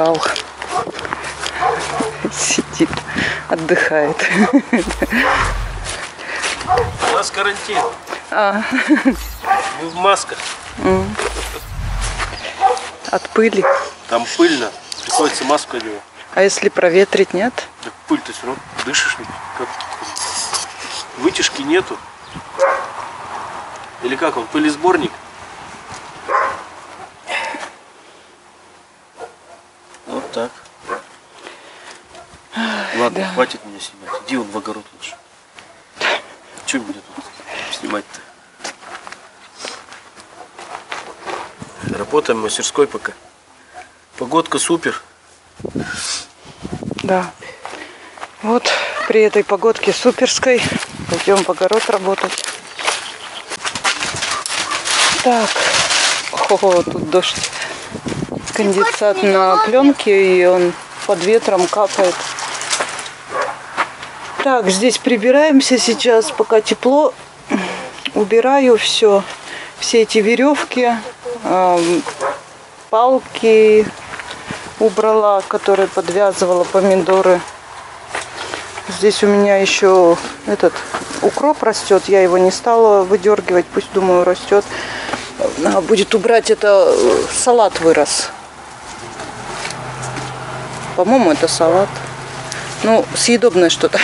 устал. Сидит, отдыхает. У нас карантин. А, Мы в масках. от пыли. Там пыльно. Приходится маску одевать. А если проветрить, нет? Так пыль-то все равно дышишь. Как... Вытяжки нету. Или как он, пылесборник? Вот так. Ладно, да. хватит меня снимать. Иди он в огород лучше. Че меня тут снимать-то? Работаем в мастерской пока. Погодка супер. Да. Вот при этой погодке суперской пойдем в огород работать. Так. О, тут дождь. Конденсат на пленке, и он под ветром капает. Так, здесь прибираемся сейчас, пока тепло. Убираю все. Все эти веревки, эм, палки убрала, которые подвязывала помидоры. Здесь у меня еще этот укроп растет. Я его не стала выдергивать. Пусть, думаю, растет. Надо будет убрать это. э, Салат вырос. По-моему, это салат. Ну, съедобное что-то.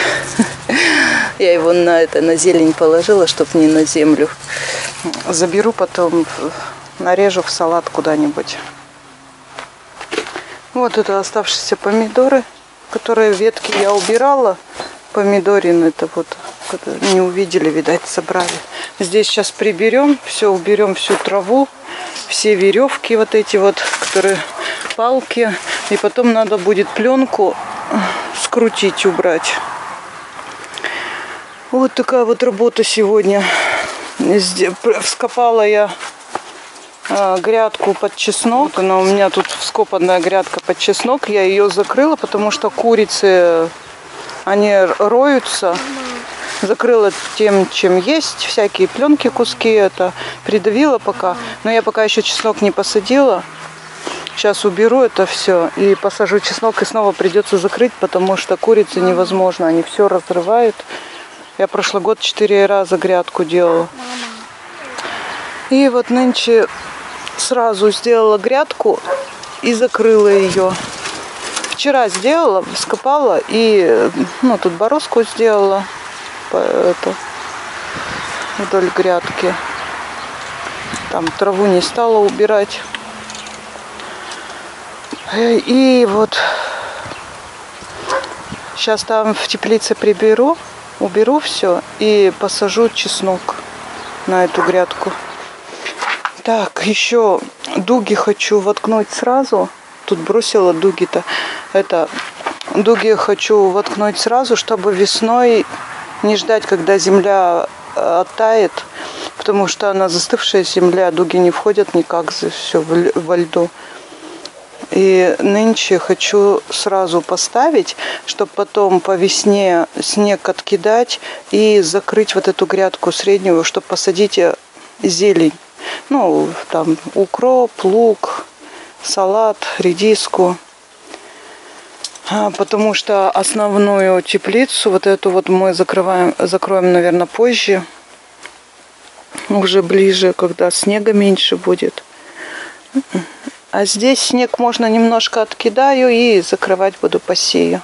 Я его на это на зелень положила, чтобы не на землю. Заберу потом, нарежу в салат куда-нибудь. Вот это оставшиеся помидоры, которые ветки я убирала. Помидорин это вот не увидели, видать, собрали. Здесь сейчас приберем, все уберем всю траву, все веревки вот эти вот, которые палки. И потом надо будет пленку скрутить, убрать. Вот такая вот работа сегодня. Вскопала я а, грядку под чеснок. Она у меня тут вскопанная грядка под чеснок. Я ее закрыла, потому что курицы, они роются. Закрыла тем, чем есть. Всякие пленки, куски это. Придавила пока. Но я пока еще чеснок не посадила. Сейчас уберу это все и посажу чеснок, и снова придется закрыть, потому что курицы невозможно, они все разрывают. Я прошлый год четыре раза грядку делала. И вот нынче сразу сделала грядку и закрыла ее. Вчера сделала, скопала и ну, тут бороздку сделала по- это, вдоль грядки. Там траву не стала убирать. Э, И вот сейчас там в теплице приберу, уберу все и посажу чеснок на эту грядку. Так, еще дуги хочу воткнуть сразу. Тут бросила дуги-то. Это дуги хочу воткнуть сразу, чтобы весной не ждать, когда земля э, оттает, потому что она застывшая земля, дуги не входят никак, все во льду. И нынче хочу сразу поставить, чтобы потом по весне снег откидать и закрыть вот эту грядку среднюю, чтобы посадить э, зелень. Ну, там укроп, лук, салат, редиску. А, Потому что основную теплицу, вот эту вот мы закрываем, закроем, наверное, позже. Уже ближе, когда снега меньше будет. А здесь снег можно немножко откидаю и закрывать буду посею.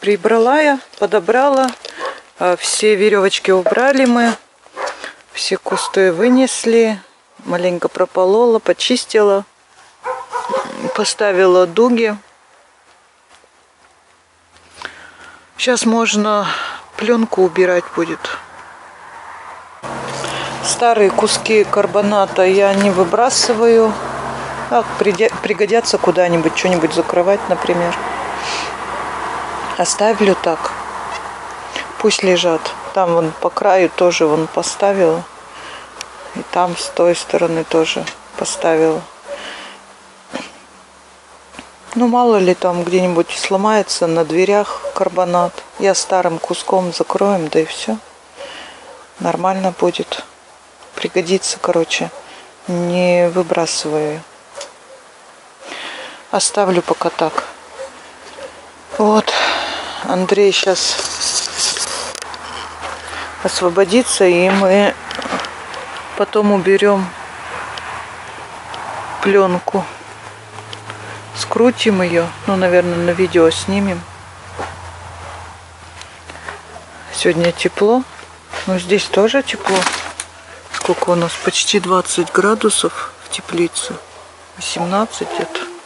Прибрала я, подобрала. а, Все веревочки убрали мы. Все кусты вынесли. Маленько прополола, почистила. Поставила дуги. Сейчас можно пленку убирать будет. Старые куски карбоната я не выбрасываю. Приде- пригодятся куда-нибудь, что-нибудь закрывать, например. Оставлю так. Пусть лежат. Там вон по краю тоже вон поставила. И там с той стороны тоже поставила. Ну, мало ли там где-нибудь сломается на дверях карбонат. Я старым куском закроем, да и все. Нормально будет. Пригодится, короче. Не выбрасываю. Оставлю пока так. Вот. Андрей сейчас освободится, и мы потом уберем пленку. Скрутим ее. Ну, наверное, на видео снимем. Сегодня тепло. Но здесь тоже тепло. Сколько у нас? Почти 20 градусов в теплице. 18 где-то.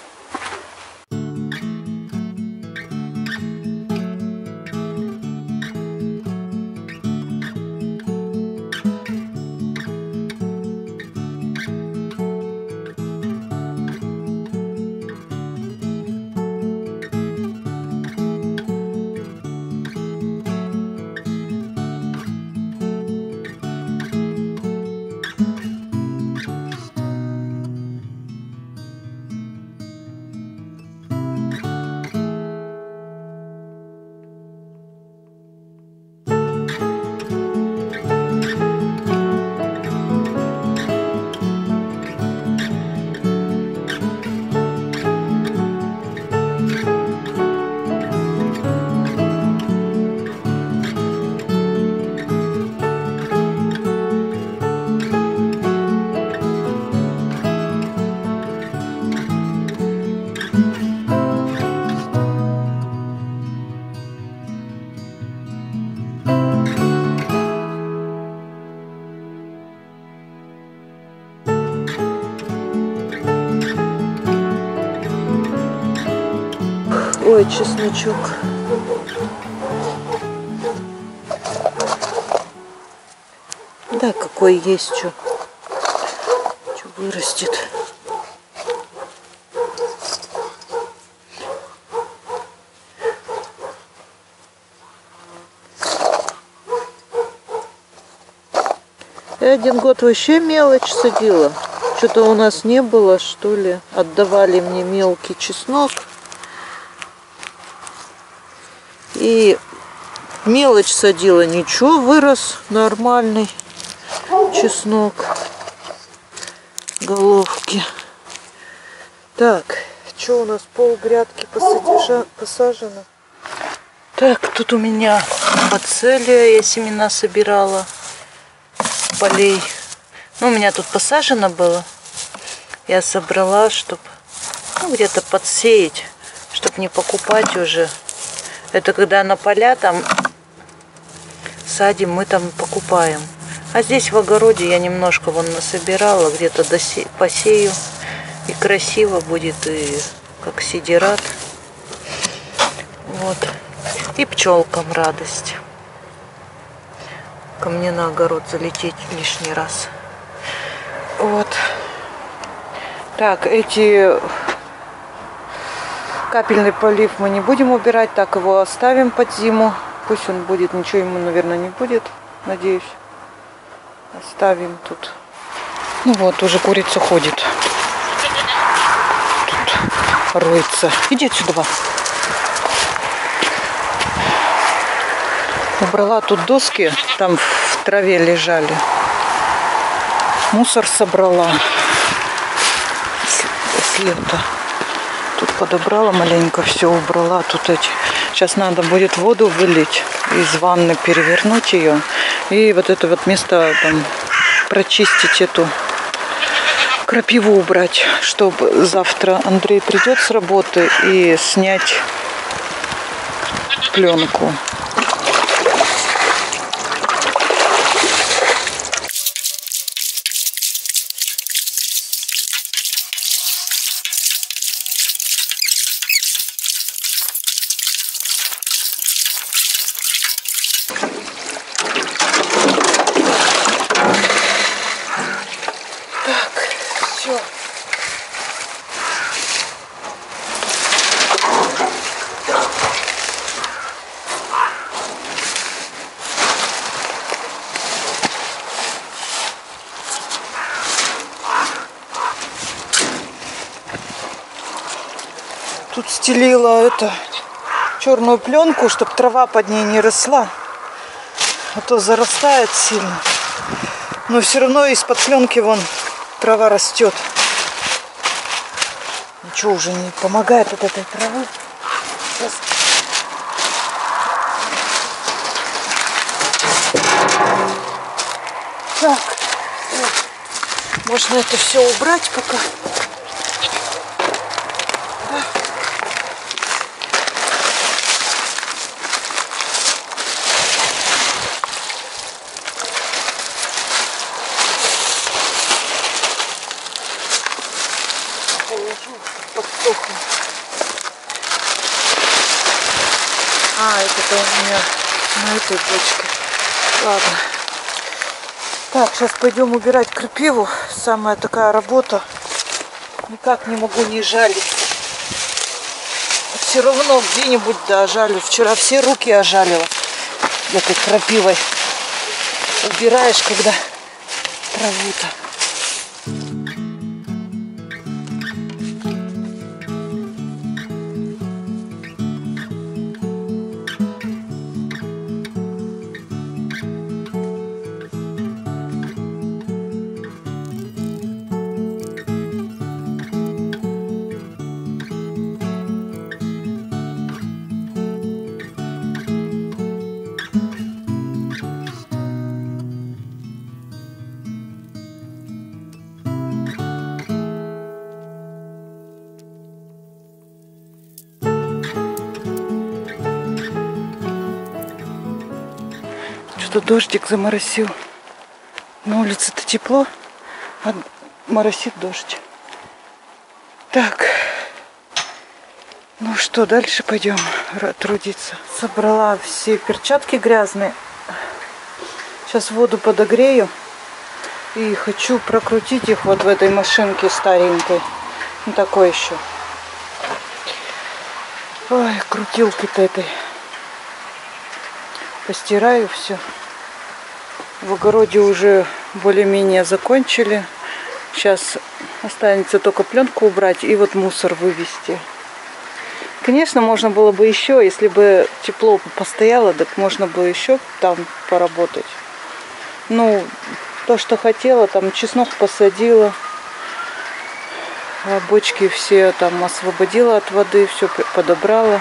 Ой, чесночок. Да, какой есть. Что вырастет. Я один год вообще мелочь садила. Что-то у нас не было, что ли. Отдавали мне мелкий чеснок. И мелочь садила, ничего, вырос нормальный чеснок. Головки. Так, что у нас пол грядки посажено? Так, тут у меня бацелия, я семена собирала полей. Ну, у меня тут посажено было. Я собрала, чтобы ну, где-то подсеять, чтобы не покупать уже. Это когда на поля там садим, мы там покупаем. А здесь в огороде я немножко вон насобирала, где-то посею. И красиво будет, и как сидират. Вот. И пчелкам радость. Ко мне на огород залететь лишний раз. Вот. Так, эти капельный полив мы не будем убирать, так его оставим под зиму. Пусть он будет, ничего ему, наверное, не будет, надеюсь. Оставим тут. Ну вот, уже курица ходит. Тут роется. Иди отсюда. Убрала тут доски, там в траве лежали. Мусор собрала с, с лета. Тут подобрала маленько, все убрала. Тут эти. Сейчас надо будет воду вылить из ванны, перевернуть ее. И вот это вот место там прочистить эту крапиву убрать, чтобы завтра Андрей придет с работы и снять пленку. Тут стелила это черную пленку, чтобы трава под ней не росла. А то зарастает сильно. Но все равно из-под пленки вон трава растет. Ничего уже не помогает от этой травы. Сейчас. Так, можно это все убрать пока. А, это у меня на этой бочке. Ладно. Так, сейчас пойдем убирать крапиву. Самая такая работа. Никак не могу не жалить. Все равно где-нибудь да ожалю. Вчера все руки ожалила этой крапивой. Убираешь, когда траву-то. Что дождик заморосил. На улице-то тепло, а моросит дождь. Так. Ну что, дальше пойдем трудиться. Собрала все перчатки грязные. Сейчас воду подогрею. И хочу прокрутить их вот в этой машинке старенькой. Ну, такой еще. Ой, крутилки-то этой. Постираю все. В огороде уже более-менее закончили. Сейчас останется только пленку убрать и вот мусор вывести. Конечно, можно было бы еще, если бы тепло постояло, так можно бы еще там поработать. Ну, то, что хотела, там чеснок посадила, бочки все там освободила от воды, все подобрала,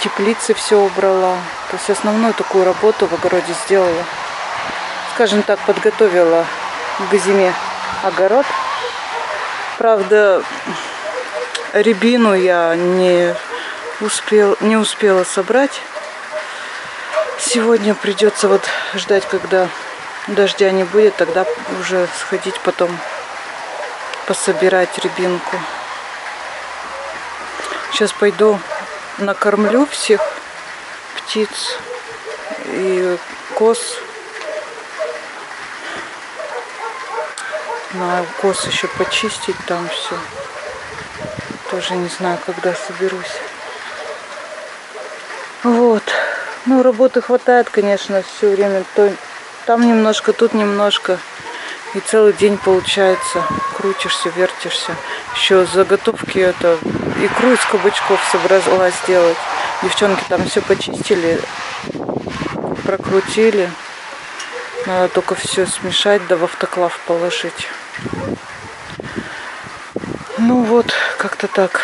в теплице все убрала. То есть основную такую работу в огороде сделала. Скажем так, подготовила к зиме огород. Правда, рябину я не, успел, не успела собрать. Сегодня придется вот ждать, когда дождя не будет, тогда уже сходить потом пособирать рябинку. Сейчас пойду накормлю всех птиц и коз. На коз еще почистить там все. Тоже не знаю, когда соберусь. Вот. Ну, работы хватает, конечно, все время. То, там немножко, тут немножко. И целый день получается. Крутишься, вертишься. Еще заготовки это икру из кабачков собралась сделать. Девчонки там все почистили, прокрутили. Надо только все смешать, да в автоклав положить. Ну вот, как-то так.